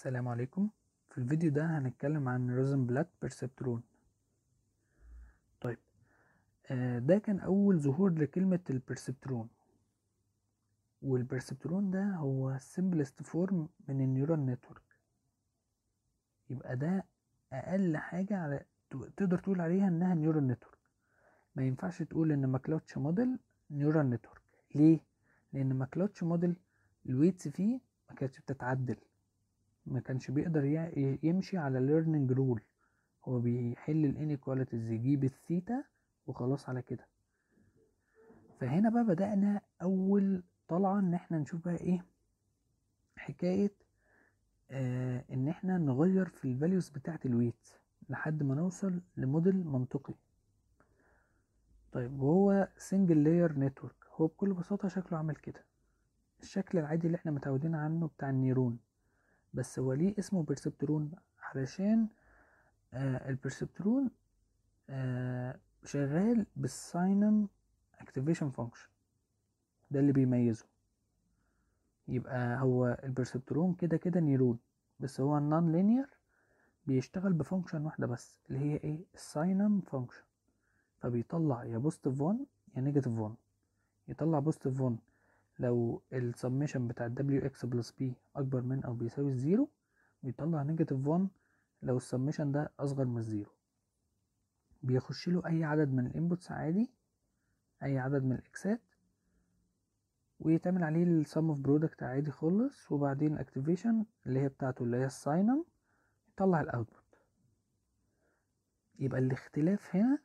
السلام عليكم. في الفيديو ده هنتكلم عن روزنبلات perceptron طيب آه، ده كان أول ظهور لكلمة ال perceptron وال perceptron ده هو simplest form من ال neural network يبقى ده أقل حاجة على تقدر تقول عليها إنها neural network ما ينفعش تقول إن ماكلوتش model neural network ليه؟ لأن ماكلوتش model ال weights فيه ما كانتش بتتعدل. ما كانش بيقدر يمشي على learning rule. هو بيحل ال inequalities يجيب الثيتا وخلاص على كده. فهنا بقى بدأنا أول طلعة إن إحنا نشوف بقى إيه؟ حكاية آه إن إحنا نغير في ال values بتاعة ال weight لحد ما نوصل لموديل منطقي. طيب وهو single layer network. هو بكل بساطة شكله عامل كده. الشكل العادي اللي إحنا متعودين عنه بتاع ال neuron. بس هو ليه اسمه perceptron علشان آه ال perceptron آه شغال بال signum activation function ده اللي بيميزه. يبقى هو ال perceptron كده كده neuron بس هو ال non-linear بيشتغل ب function واحدة بس اللي هي إيه؟ ال signum function فبيطلع يا positive 1 يا negative 1 يطلع بوزيتيف 1 لو السميشن بتاع دبليو إكس بلس بي أكبر من أو بيساوي ال zero ويطلع negative 1 لو ال summation ده أصغر من ال zero بيخش له أي عدد من ال inputs عادي أي عدد من ال X ات ويتعمل عليه ال sum of product عادي خالص. وبعدين activation اللي هي بتاعته اللي هي ال signum يطلع ال output يبقى الاختلاف هنا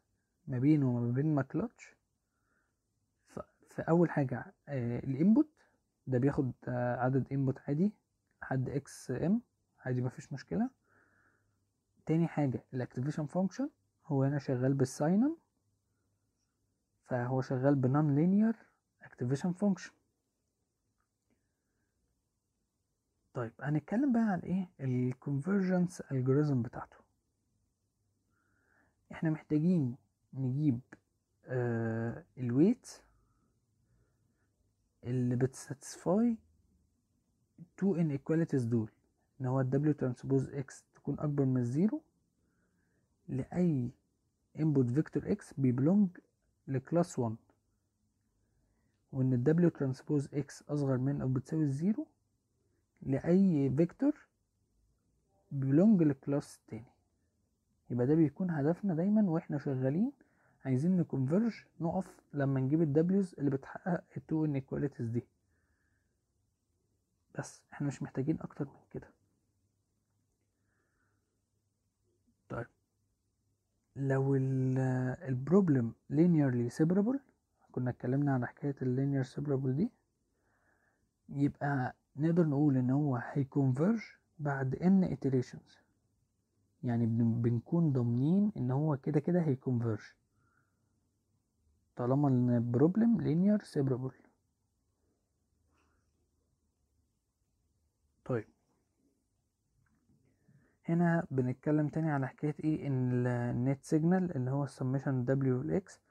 ما بينه وما بين ماكلوتش في أول حاجة آه ال input ده بياخد آه عدد input عادي لحد X M عادي مفيش مشكلة. تاني حاجة ال activation function هو هنا شغال بال signum فهو شغال ب non-linear activation function طيب هنتكلم بقى عن إيه؟ ال convergence algorithm بتاعته. إحنا محتاجين نجيب آه ال weight اللي بت satisfy two inequalities دول إن هو ال W transpose X تكون أكبر من ال zero لأي input vector X بي belong ل class 1 وإن ال W transpose X أصغر من أو بتساوي ال zero لأي vector بي belong ل class تاني. يبقى ده بيكون هدفنا دايما وإحنا شغالين عايزين ن converge نقف لما نجيب الدبليوز اللي بتحقق ال two inequalities دي. بس إحنا مش محتاجين أكتر من كده. طيب. لو ال problem linearly separable كنا اتكلمنا على حكاية ال linear separable دي. يبقى نقدر نقول إن هو هي converge بعد n iterations. يعني بنكون ضامنين إن هو كده كده هي converge. طالما إن ال problem linear separable طيب. هنا بنتكلم تاني على حكاية إيه؟ إن ال net signal اللي هو السميشن دبليو الاكس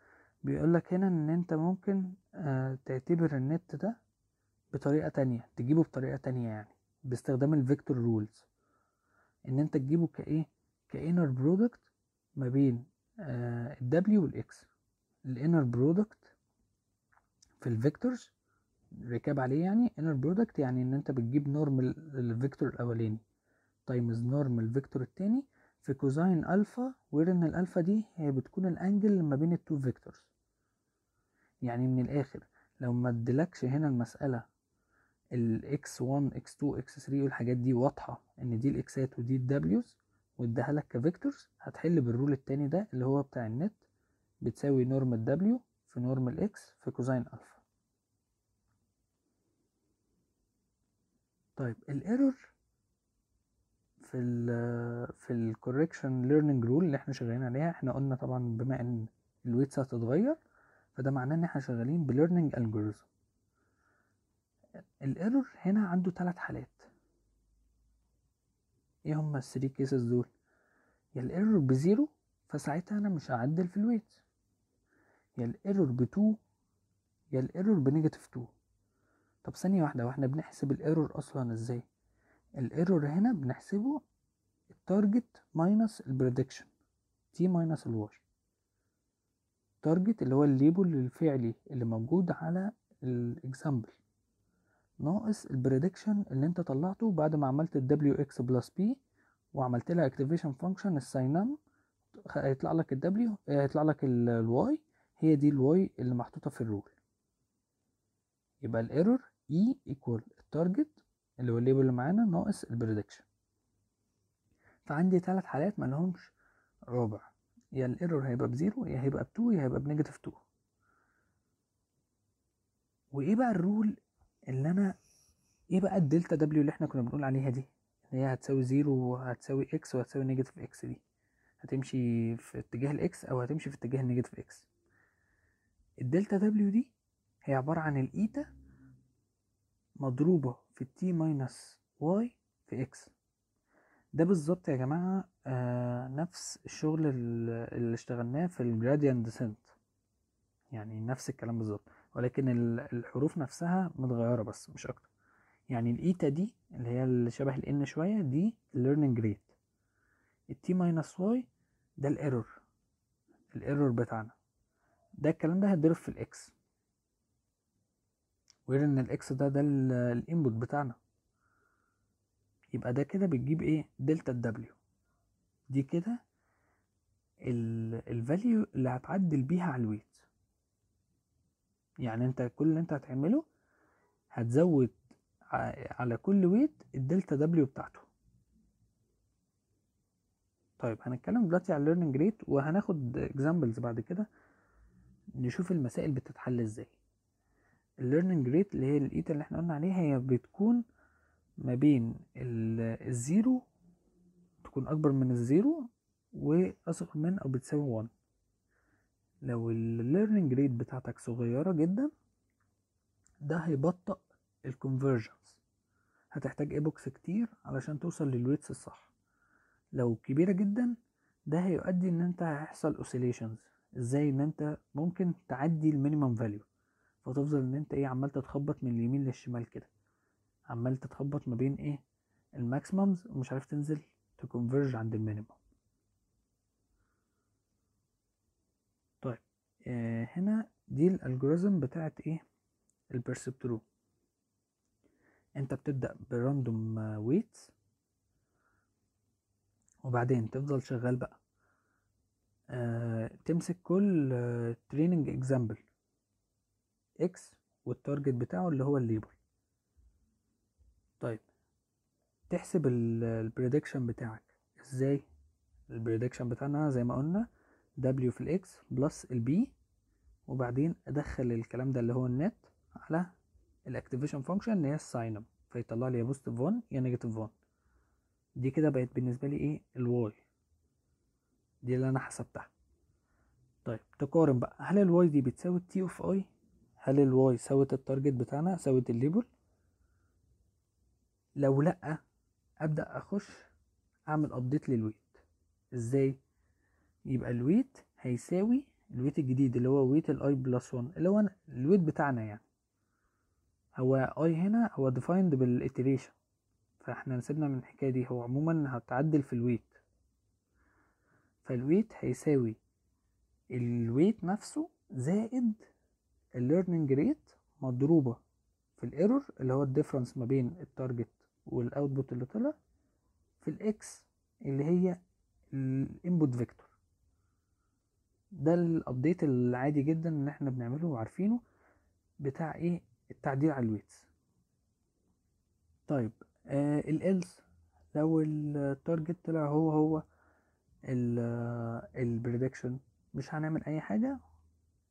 بيقولك هنا إن أنت ممكن آه تعتبر النت ده بطريقة تانية تجيبه بطريقة تانية يعني باستخدام ال vector rules إن أنت تجيبه كإيه؟ ك inner product ما بين آه ال W وال X ال inner product في ال vectors ركاب عليه يعني inner product يعني إن أنت بتجيب norm ال vector الأولاني. times norm ال vector التاني. في cosine alpha where إن الالفا دي هي بتكون ال angle ما بين ال two vectors يعني من الآخر لو ما ادالكش هنا المسألة الاكس 1 إكس 2 إكس 3 والحاجات دي واضحة إن دي ال Xات ودي الدبليوز واداها لك ك vectors هتحل بال rule التاني ده اللي هو بتاع النت بتساوي norm W في norm X في cosine alpha طيب ال error في ال في ال correction learning rule اللي إحنا شغالين عليها إحنا قلنا طبعا بما إن ال weights هتتغير فده معناه إن إحنا شغالين ب learning algorithm ال error هنا عنده ثلاث حالات. إيه هما ال three cases دول؟ يا ال error ب zero فساعتها أنا مش هعدل في ال weight يا ال error ب two يا ال error ب negative two طب ثانية واحدة وإحنا بنحسب ال error أصلا إزاي؟ ال error هنا بنحسبه ال target minus ال prediction T minus ال Y target اللي هو ال label الفعلي اللي موجود على ال example ناقص ال prediction اللي أنت طلعته بعد ما عملت ال wx plus b وعملت لها activation function ال signum هيطلع لك ال w هيطلع لك ال y. هي دي ال y اللي محطوطة في ال rule. يبقى ال error e equal ال target اللي هو ال label اللي معانا ناقص ال prediction فعندي ثلاث حالات ملهمش رابع. يا ال error هيبقى ب zero يا هيبقى ب two يا هيبقى ب negative two وإيه بقى ال rule اللي أنا إيه بقى ال delta W اللي إحنا كنا بنقول عليها دي؟ اللي هي هتساوي zero وهتساوي X وهتساوي negative X دي. هتمشي في اتجاه ال X أو هتمشي في اتجاه ال negative X ال delta W دي هي عبارة عن ال eta مضروبة في ال T minus Y في X ده بالظبط يا جماعة آه نفس الشغل اللي اشتغلناه في ال gradient descent يعني نفس الكلام بالظبط ولكن الحروف نفسها متغيرة بس مش أكتر. يعني ال eta دي اللي هي اللي شبه ال n شوية دي learning rate. ال T minus Y ده ال error ال error بتاعنا. ده الكلام ده هيتضرب في ال X. وغير إن ال X ده ده ال input بتاعنا. يبقى ده كده بتجيب إيه؟ delta ال W دي كده ال value اللي هتعدل بيها على ال weight يعني أنت كل اللي أنت هتعمله هتزود على كل weight ال delta W بتاعته. طيب هنتكلم دلوقتي على ال learning rate وهناخد examples بعد كده. نشوف المسائل بتتحل إزاي. ال learning rate اللي هي ال eta اللي إحنا قلنا عليها هي بتكون ما بين ال zero تكون أكبر من ال zero واصغر من أو بتساوي 1 لو ال learning rate بتاعتك صغيرة جدا ده هيبطئ ال convergence هتحتاج epochs كتير علشان توصل لل weights الصح. لو كبيرة جدا ده هيؤدي إن أنت هيحصل oscillations إزاي إن أنت ممكن تعدي ال minimum value فتفضل إن أنت إيه عمال تتخبط من اليمين للشمال كده. عمال تتخبط ما بين إيه ال maximums ومش عارف تنزل ت converge عند ال minimum طيب آه هنا دي ال algorithm بتاعت إيه ال perceptron أنت بتبدأ ب random weights وبعدين تفضل شغال بقى. تمسك كل training example X وال target بتاعه اللي هو ال label. طيب تحسب ال prediction بتاعك. إزاي؟ ال prediction بتاعنا زي ما قلنا w في ال X plus ال b وبعدين أدخل الكلام ده اللي هو النت على ال activation function اللي هي ال signum فيطلع لي يا positive 1 يا negative 1 دي كده بقت بالنسبة لي إيه؟ ال Y دي اللي أنا حسبتها. طيب تقارن بقى. هل ال Y دي بتساوي ال T of i هل ال Y ساوت ال target بتاعنا ساوت ال label؟ لو لأ أبدأ أخش أعمل update لل weight إزاي؟ يبقى ال weight هيساوي ال weight الجديد اللي هو weight ال i plus 1 اللي هو ال weight بتاعنا يعني. هو i هنا هو defined بال iteration. فإحنا نسيبنا من الحكاية دي. هو عموما هتعدل في ال weight فال weight هيساوي ال weight نفسه زائد ال learning rate مضروبة في ال error اللي هو ال difference ما بين ال target وال output اللي طلع في ال X اللي هي ال input vector ده ال update العادي جدا اللي إحنا بنعمله وعارفينه بتاع إيه؟ التعديل على ال weights. طيب آه ال else لو ال target طلع هو هو ال prediction مش هنعمل أي حاجة.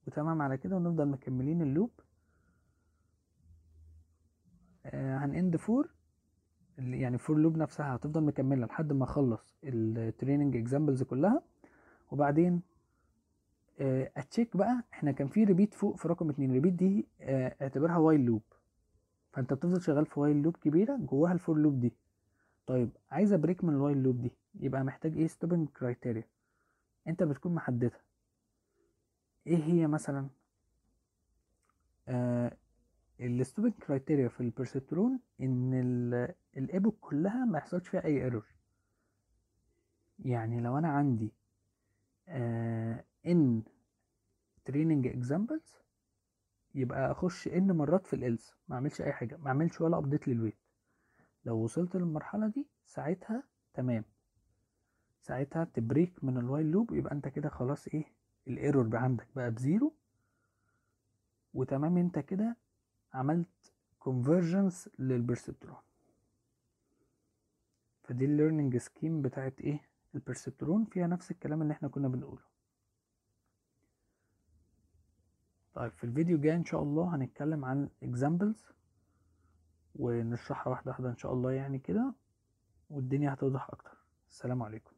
وتمام على كده ونفضل مكملين ال loop. آه هنند for يعني for loop نفسها هتفضل مكملة لحد ما أخلص ال training examples كلها. وبعدين آه ا check بقى. إحنا كان في repeat فوق في رقم اتنين. repeat دي آه اعتبرها while loop فأنت بتفضل شغال في while loop كبيرة جواها ال for loop دي. طيب عايز ا break من ال while loop دي. يبقى محتاج إيه stopping criteria انت بتكون محددها. إيه هي مثلا؟ آه ال stopping criteria في ال perceptron ان ال epoch كلها ما يحصلش فيها أي error يعني لو أنا عندي n training examples يبقى أخش n مرات في ال else ما أعملش أي حاجة ما أعملش ولا update لل weight لو وصلت للمرحلة دي ساعتها تمام. ساعتها ت break من ال while loop يبقى انت كده خلاص إيه ال error بقى عندك بقى ب zero. وتمام انت كده عملت convergence لل perceptron فدي ال learning scheme بتاعت إيه ال perceptron فيها نفس الكلام اللي إحنا كنا بنقوله. طيب في الفيديو الجاي ان شاء الله هنتكلم عن examples. ونشرحها واحدة واحدة ان شاء الله يعني كده. والدنيا هتوضح أكتر. السلام عليكم.